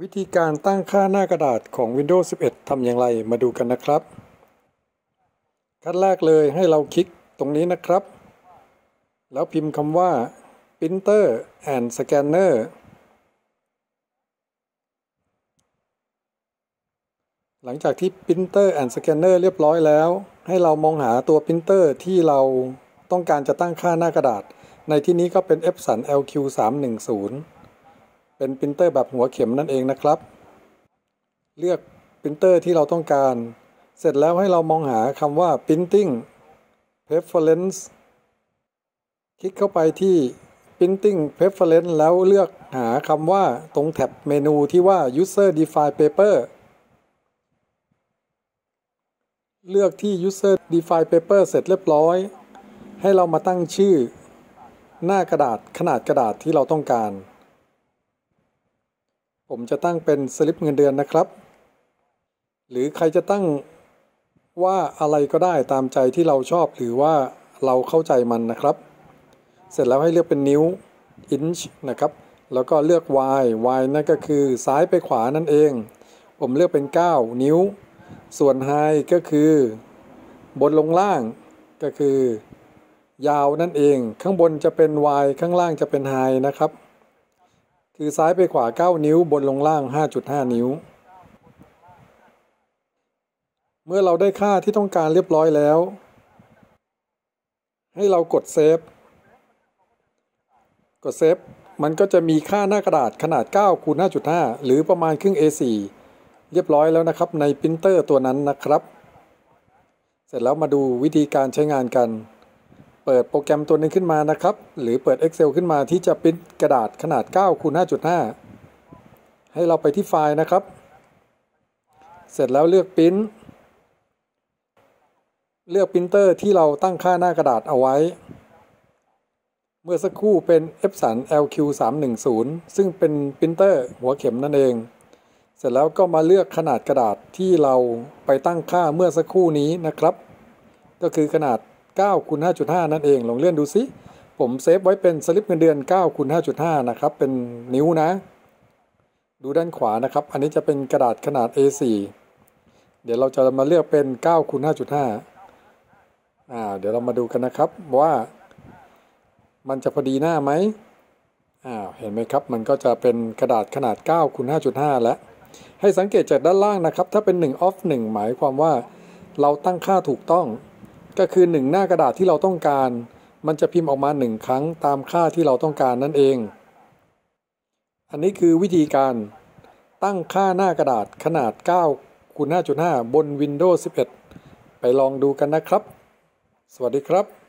วิธีการตั้งค่าหน้ากระดาษของ Windows 11 ทำอย่างไรมาดูกันนะครับ ขั้นแรกเลยให้เราคลิกตรงนี้นะครับ แล้วพิมพ์คำว่า Printer and Scanner หลังจากที่ Printer and Scanner เรียบร้อยแล้ว ให้เรามองหาตัว Printer ที่เราต้องการจะตั้งค่าหน้ากระดาษ ในที่นี้ก็เป็น Epson LQ310 เป็นปรินเตอร์แบบหัวเข็มนั่นเองนะครับ เลือกปรินเตอร์ที่เราต้องการ เสร็จแล้วให้เรามองหาคำว่า printing preference คลิกเข้าไปที่ printing preference แล้วเลือกหาคำว่าตรงแท็บเมนูที่ว่า user Defined paper เลือกที่ user Defined paper เสร็จเรียบร้อย ให้เรามาตั้งชื่อ หน้ากระดาษขนาดกระดาษที่เราต้องการ ผมจะตั้งเป็นสลิปเงินเดือนนะครับ หรือใครจะตั้งว่าอะไรก็ได้ตามใจที่เราชอบหรือว่าเราเข้าใจมันนะครับ เสร็จแล้วให้เลือกเป็นนิ้ว inch นะครับ แล้วก็เลือก y y นั่นก็คือซ้ายไปขวานั่นเอง ผมเลือกเป็น 9 นิ้ว ส่วน high ก็คือ บนลงล่างก็คือ ยาวนั่นเอง ข้างบนจะเป็น y ข้างล่างจะเป็น high นะครับ คือซ้ายไปขวา 9 นิ้วบนลงล่าง 5.5 นิ้ว เมื่อเราได้ค่าที่ต้องการเรียบร้อยแล้ว ให้เรากดเซฟ กดเซฟ มันก็จะมีค่าหน้ากระดาษขนาด 9 คูณ 5.5 หรือประมาณครึ่ง A4 เรียบร้อยแล้วนะครับในปรินเตอร์ตัวนั้นนะครับ เสร็จแล้วมาดูวิธีการใช้งานกัน เปิดโปรแกรมตัวนึงขึ้นมานะครับ หรือเปิด Excel ขึ้นมาที่จะพิมพ์กระดาษขนาด9คูณ5.5 ให้เราไปที่ไฟล์นะครับ เสร็จแล้วเลือกพิมพ์เลือกพิมพ์เตอร์ที่เราตั้งค่าหน้ากระดาษเอาไว้ เมื่อสักครู่เป็น Epson LQ310 ซึ่งเป็นพิมพ์เตอร์หัวเข็มนั่นเอง เสร็จแล้วก็มาเลือกขนาดกระดาษที่เราไปตั้งค่าเมื่อสักครู่นี้นะครับ ก็คือขนาด 9คูณ5.5 นั่นเอง ลองเลื่อนดูซิผมเซฟไว้เป็นสลิปเงินเดือน9คูณ5.5 นะครับ เป็นนิ้วนะ ดูด้านขวานะครับ อันนี้จะเป็นกระดาษขนาด A4 เดี๋ยวเราจะมาเลือกเป็น9คูณ5.5อ่า เดี๋ยวเรามาดูกันนะครับว่ามันจะพอดีหน้าไหมอ่าเห็นไหมครับ มันก็จะเป็นกระดาษขนาด9คูณ5.5 แล้ว ให้สังเกตจากด้านล่างนะครับ ถ้าเป็น1 off 1 หมายความว่าเราตั้งค่าถูกต้อง ก็คือหนึ่งหน้ากระดาษที่เราต้องการ มันจะพิมพ์ออกมาหนึ่งครั้งตามค่าที่เราต้องการนั่นเอง อันนี้คือวิธีการตั้งค่าหน้ากระดาษขนาด9คูณ5.5 บน Windows 11 ไปลองดูกันนะครับ สวัสดีครับ